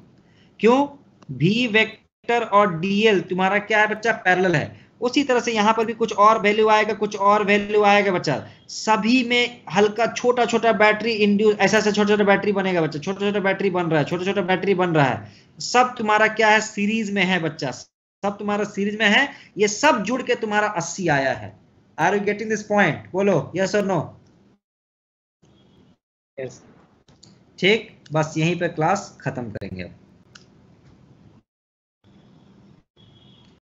क्यों? भी वेक्टर और डीएल तुम्हारा क्या है बच्चा? पैरेलल है। उसी तरह से यहाँ पर भी कुछ और वैल्यू आएगा, कुछ और वैल्यू आएगा बच्चा। सभी में हल्का छोटा छोटा बैटरी इंड्यूस ऐसा ऐसा छोटा छोटा बैटरी बनेगा बच्चा। छोटा छोटा बैटरी बन रहा है छोटा छोटा बैटरी बन रहा है। सब तुम्हारा क्या है? सीरीज़ में है बच्चा। सब तुम्हारा सीरीज़ में है। ये सब जुड़ के तुम्हारा अस्सी आया है। Are you getting this point बोलो यस और नो यस ठीक? बस यहीं पे क्लास खत्म करेंगे अब।